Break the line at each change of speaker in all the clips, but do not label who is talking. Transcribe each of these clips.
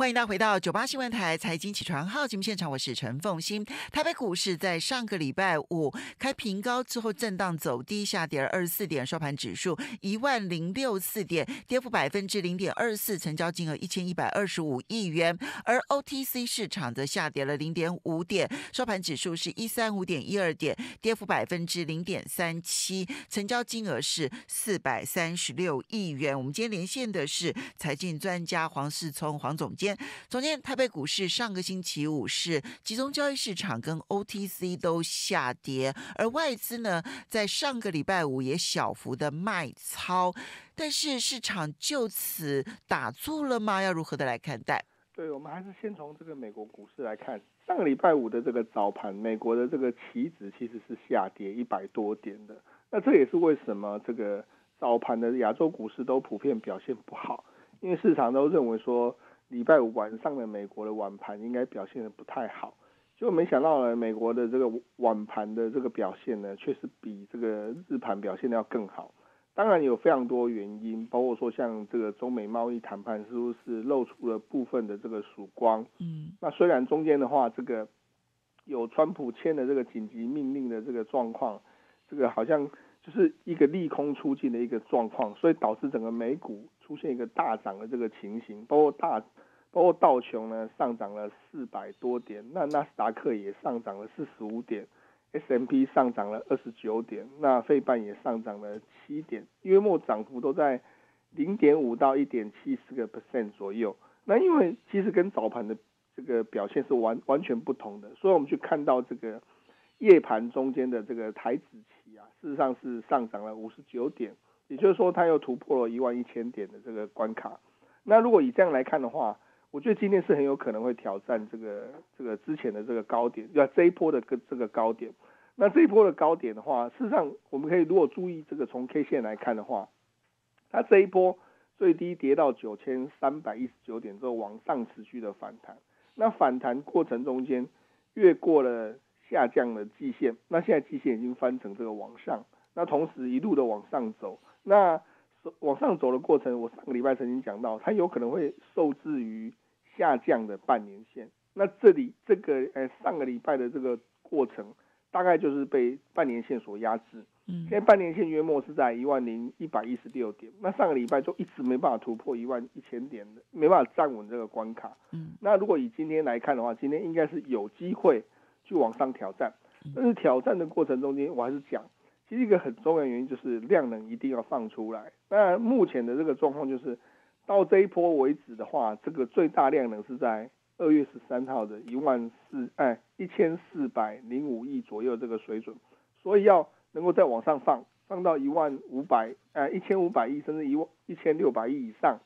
欢迎大家回到九八新闻台财经起床号节目现场，我是陈凤欣。台北股市在上个礼拜五开平高之后震荡走低，下跌二十四点，收盘指数一万零六四点，跌幅百分之零点二四，成交金额一千一百二十五亿元。而 OTC 市场则下跌了零点五点，收盘指数是一三五点一二点，跌幅百分之零点三七，成交金额是四百三十六亿元。我们今天连线的是财经专家黄世聪黄总监。间，昨天台北股市上个星期五是集中交易市场跟 OTC 都下跌，而外资呢在上个礼拜五也小幅的卖超，但是市场就此打住了吗？要如何的来看待？
对，我们还是先从这个美国股市来看，上个礼拜五的这个早盘，美国的这个期指其实是下跌一百多点的，那这也是为什么这个早盘的亚洲股市都普遍表现不好，因为市场都认为说。礼拜五晚上的美国的晚盘应该表现的不太好，就没想到呢，美国的这个晚盘的这个表现呢，确实比这个日盘表现的要更好。当然有非常多原因，包括说像这个中美贸易谈判是不是露出了部分的这个曙光？嗯，那虽然中间的话，这个有川普签的这个紧急命令的这个状况，这个好像就是一个利空出尽的一个状况，所以导致整个美股出现一个大涨的这个情形，包括大。包括道琼呢上涨了四百多点，那纳斯达克也上涨了四十五点，S M P 上涨了二十九点，那费半也上涨了七点，约莫涨幅都在零点五到一点七四个 percent 左右。那因为其实跟早盘的这个表现是完完全不同的，所以我们去看到这个夜盘中间的这个台子期啊，事实上是上涨了五十九点，也就是说它又突破了一万一千点的这个关卡。那如果以这样来看的话，我觉得今天是很有可能会挑战这个这个之前的这个高点，要这一波的个这个高点。那这一波的高点的话，事实上我们可以如果注意这个从 K 线来看的话，它这一波最低跌到九千三百一十九点之后往上持续的反弹。那反弹过程中间越过了下降的季线，那现在季线已经翻成这个往上，那同时一路的往上走，那往上走的过程，我上个礼拜曾经讲到，它有可能会受制于。下降的半年线，那这里这个呃上个礼拜的这个过程，大概就是被半年线所压制。嗯，现在半年线约莫是在一万零一百一十六点，那上个礼拜就一直没办法突破一万一千点的，没办法站稳这个关卡。嗯，那如果以今天来看的话，今天应该是有机会去往上挑战，但是挑战的过程中间，我还是讲，其实一个很重要原因就是量能一定要放出来。那目前的这个状况就是。到这一波为止的话，这个最大量呢是在二月十三号的一万四哎一千四百零五亿左右这个水准，所以要能够再往上放，放到一万五百哎一千五百亿甚至一万一千六百亿以上，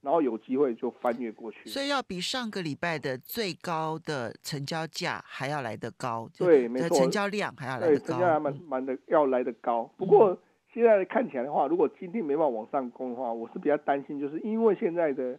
然后有机会就翻越过去。
所以要比上个礼拜的最高的成交价还要来得高，
对，没错，
成交量还要来得高，
成交量蛮蛮的要来得高。不过。现在看起来的话，如果今天没办法往上攻的话，我是比较担心，就是因为现在的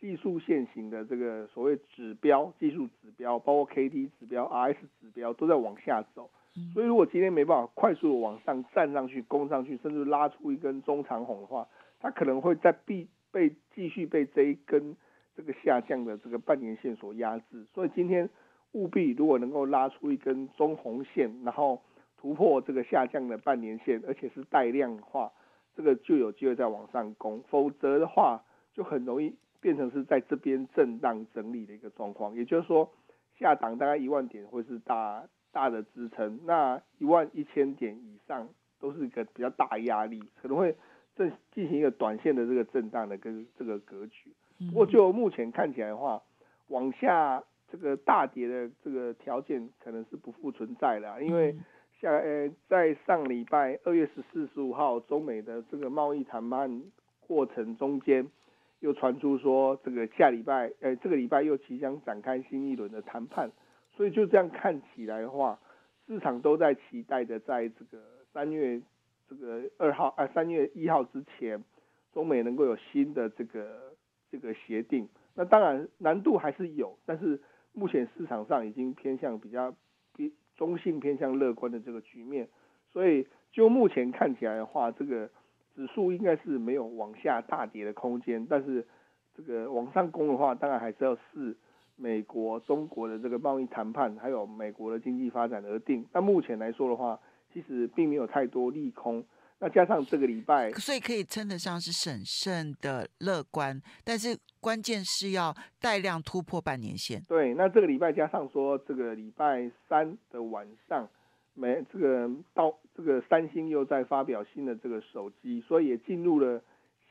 技术线型的这个所谓指标、技术指标，包括 K D 指标、R S 指标都在往下走，所以如果今天没办法快速的往上站上去、攻上去，甚至拉出一根中长红的话，它可能会在必被继续被这一根这个下降的这个半年线所压制。所以今天务必如果能够拉出一根中红线，然后。突破这个下降的半年线，而且是带量的话，这个就有机会再往上攻。否则的话，就很容易变成是在这边震荡整理的一个状况。也就是说，下档大概一万点会是大大的支撑，那一万一千点以上都是一个比较大压力，可能会正进行一个短线的这个震荡的跟这个格局。不过就目前看起来的话，往下这个大跌的这个条件可能是不复存在了，因为。下呃，在上礼拜二月十四、十五号，中美的这个贸易谈判过程中间，又传出说这个下礼拜，呃，这个礼拜又即将展开新一轮的谈判，所以就这样看起来的话，市场都在期待的，在这个三月这个二号啊，三月一号之前，中美能够有新的这个这个协定。那当然难度还是有，但是目前市场上已经偏向比较比。中性偏向乐观的这个局面，所以就目前看起来的话，这个指数应该是没有往下大跌的空间，但是这个往上攻的话，当然还是要视美国、中国的这个贸易谈判，还有美国的经济发展而定。但目前来说的话，其实并没有太多利空。那加上这个礼拜，
所以可以称得上是审慎的乐观，但是关键是要带量突破半年线。
对，那这个礼拜加上说，这个礼拜三的晚上，没这个到这个三星又在发表新的这个手机，所以也进入了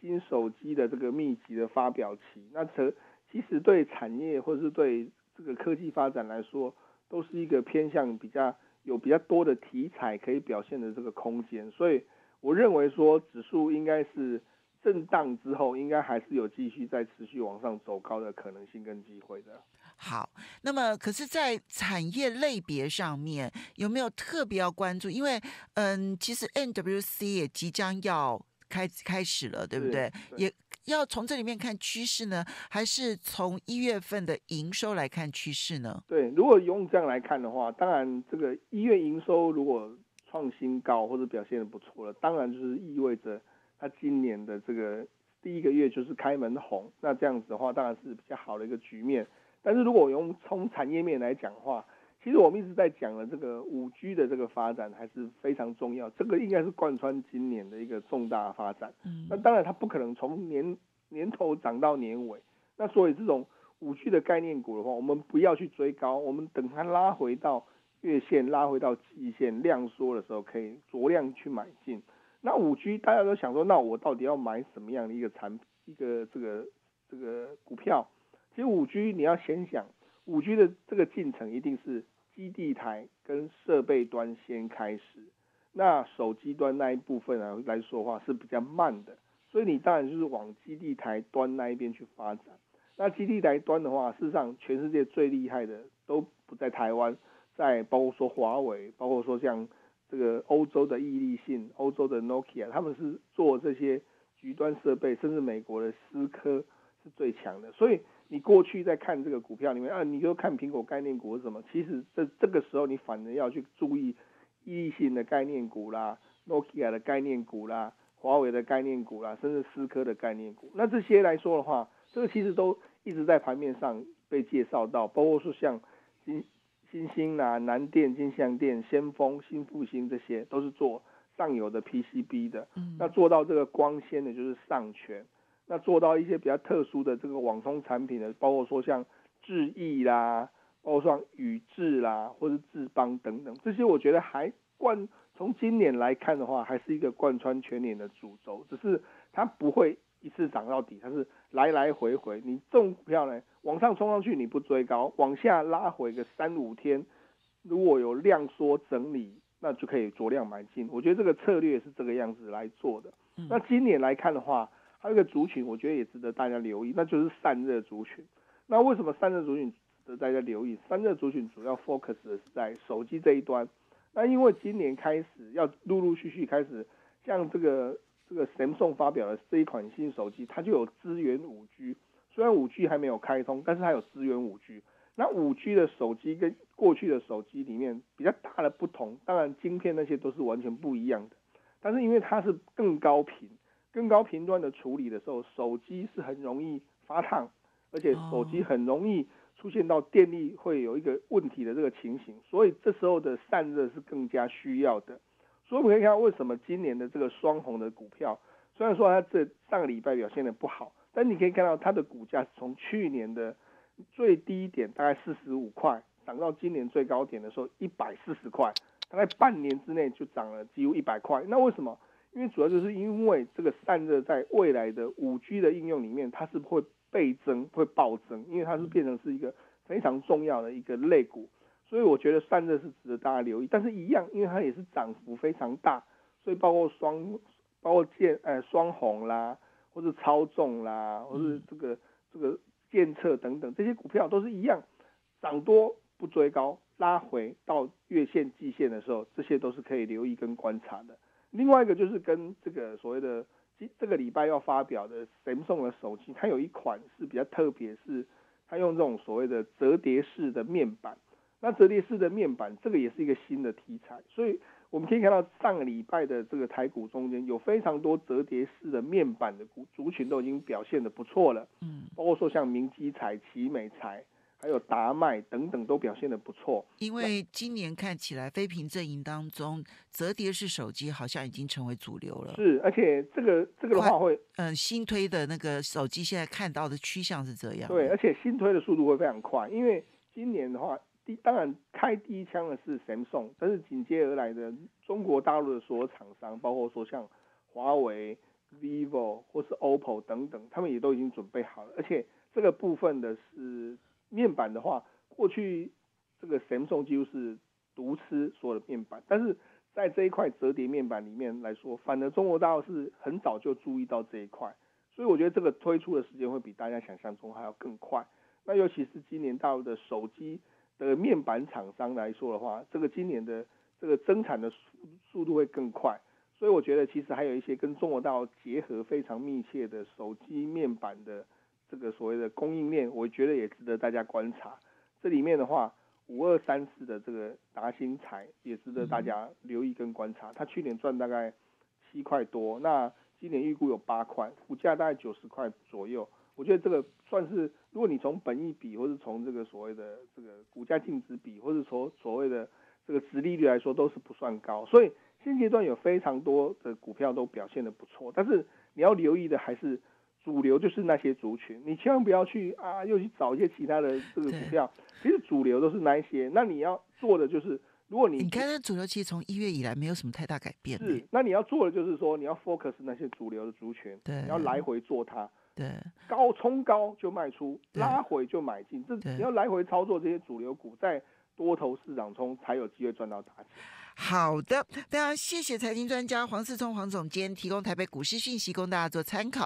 新手机的这个密集的发表期。那这其实对产业或是对这个科技发展来说，都是一个偏向比较有比较多的题材可以表现的这个空间，所以。我认为说指数应该是震荡之后，应该还是有继续在持续往上走高的可能性跟机会的。
好，那么可是，在产业类别上面有没有特别要关注？因为嗯，其实 NWC 也即将要开开始了，对不对？也要从这里面看趋势呢，还是从一月份的营收来看趋势呢？
对，如果用这样来看的话，当然这个一月营收如果创新高或者表现的不错了，当然就是意味着它今年的这个第一个月就是开门红，那这样子的话当然是比较好的一个局面。但是如果我用从产业面来讲的话，其实我们一直在讲的这个五 G 的这个发展还是非常重要，这个应该是贯穿今年的一个重大发展。嗯，那当然它不可能从年年头涨到年尾，那所以这种五 G 的概念股的话，我们不要去追高，我们等它拉回到。月线拉回到季线量缩的时候，可以酌量去买进。那五 G 大家都想说，那我到底要买什么样的一个产品一个这个这个股票？其实五 G 你要先想，五 G 的这个进程一定是基地台跟设备端先开始，那手机端那一部分啊来说话是比较慢的，所以你当然就是往基地台端那一边去发展。那基地台端的话，事实上全世界最厉害的都不在台湾。在包括说华为，包括说像这个欧洲的毅力信、欧洲的 Nokia，他们是做这些局端设备，甚至美国的思科是最强的。所以你过去在看这个股票里面啊，你就看苹果概念股什么，其实这这个时候你反而要去注意毅力信的概念股啦、Nokia 的概念股啦、华为的概念股啦，甚至思科的概念股。那这些来说的话，这个其实都一直在盘面上被介绍到，包括说像今。新兴啦、南电、金相电、先锋、新复兴，这些都是做上游的 PCB 的。嗯，那做到这个光纤的，就是上全。那做到一些比较特殊的这个网通产品的，包括说像智毅啦，包括像宇智啦，或者智邦等等，这些我觉得还贯从今年来看的话，还是一个贯穿全年的主轴，只是它不会。一次涨到底，它是来来回回。你这种股票呢，往上冲上去你不追高，往下拉回个三五天，如果有量缩整理，那就可以酌量买进。我觉得这个策略是这个样子来做的。那今年来看的话，还有一个族群，我觉得也值得大家留意，那就是散热族群。那为什么散热族群值得大家留意？散热族群主要 focus 的是在手机这一端。那因为今年开始要陆陆续续开始像这个。这个 Samsung 发表的这一款新手机，它就有支援五 G，虽然五 G 还没有开通，但是它有支援五 G。那五 G 的手机跟过去的手机里面比较大的不同，当然晶片那些都是完全不一样的。但是因为它是更高频、更高频段的处理的时候，手机是很容易发烫，而且手机很容易出现到电力会有一个问题的这个情形，所以这时候的散热是更加需要的。所以我们可以看到为什么今年的这个双红的股票，虽然说它这上个礼拜表现的不好，但你可以看到它的股价从去年的最低点大概四十五块，涨到今年最高点的时候一百四十块，大概半年之内就涨了几乎一百块。那为什么？因为主要就是因为这个散热在未来的五 G 的应用里面，它是会倍增、会暴增，因为它是变成是一个非常重要的一个类股。所以我觉得散热是值得大家留意，但是一样，因为它也是涨幅非常大，所以包括双，包括建，呃，双红啦，或者超重啦，或是这个这个建测等等这些股票都是一样，涨多不追高，拉回到月线、季线的时候，这些都是可以留意跟观察的。另外一个就是跟这个所谓的这这个礼拜要发表的 Samsung 的手机，它有一款是比较特别，是它用这种所谓的折叠式的面板。那折叠式的面板，这个也是一个新的题材，所以我们可以看到上个礼拜的这个台股中间有非常多折叠式的面板的股族群都已经表现的不错了，
嗯，
包括说像明基材、奇美材，还有达麦等等都表现的不错。
因为今年看起来非屏阵营当中，折叠式手机好像已经成为主流了。
是，而且这个这个的话会，
嗯，新推的那个手机现在看到的趋向是这样。
对，而且新推的速度会非常快，因为今年的话。第当然开第一枪的是 Samsung，但是紧接而来的中国大陆的所有厂商，包括说像华为、vivo 或是 OPPO 等等，他们也都已经准备好了。而且这个部分的是面板的话，过去这个 Samsung 几乎是独吃所有的面板，但是在这一块折叠面板里面来说，反而中国大陆是很早就注意到这一块，所以我觉得这个推出的时间会比大家想象中还要更快。那尤其是今年大陆的手机。的面板厂商来说的话，这个今年的这个增产的速速度会更快，所以我觉得其实还有一些跟中国大陆结合非常密切的手机面板的这个所谓的供应链，我觉得也值得大家观察。这里面的话，五二三四的这个达新材也值得大家留意跟观察。它去年赚大概七块多，那今年预估有八块，股价大概九十块左右。我觉得这个算是，如果你从本益比，或是从这个所谓的这个股价净值比，或是从所谓的这个值利率来说，都是不算高。所以现阶段有非常多的股票都表现的不错，但是你要留意的还是主流，就是那些族群，你千万不要去啊，又去找一些其他的这个股票。其实主流都是那一些，那你要做的就是，如果你
你看，主流其实从一月以来没有什么太大改变。
是，那你要做的就是说，你要 focus 那些主流的族群，
对，
你要来回做它。
对，
高冲高就卖出，拉回就买进，这你要来回操作这些主流股，在多头市场中才有机会赚到大钱。
好的，非常谢谢财经专家黄世聪黄总监提供台北股市讯息，供大家做参考。